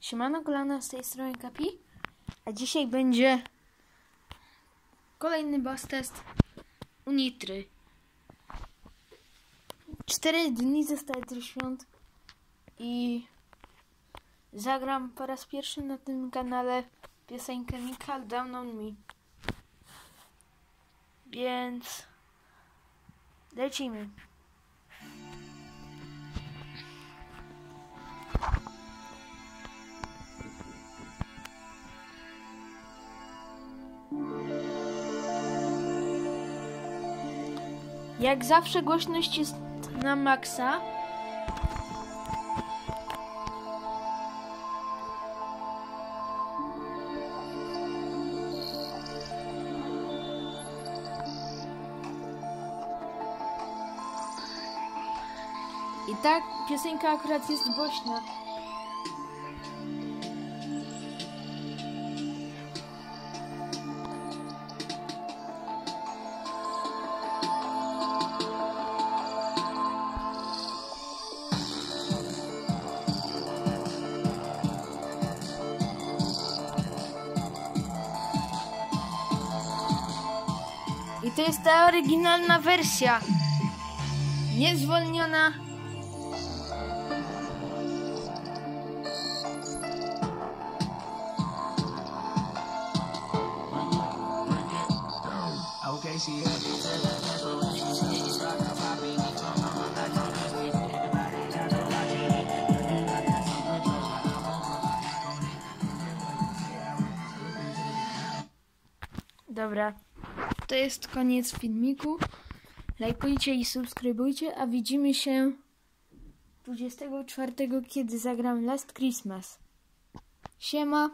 Siemano kolana z tej strony Kapi, a dzisiaj będzie kolejny boss test u Nitry. Cztery dni zostały do świąt i zagram po raz pierwszy na tym kanale piosenkę Nickel Down on Me. Więc lecimy. Jak zawsze głośność jest na maksa. I tak piosenka akurat jest głośna. I to jest ta oryginalna wersja. Niezwolniona. Okay, Dobra. To jest koniec filmiku. Lajkujcie i subskrybujcie, a widzimy się 24, kiedy zagram Last Christmas. Siema.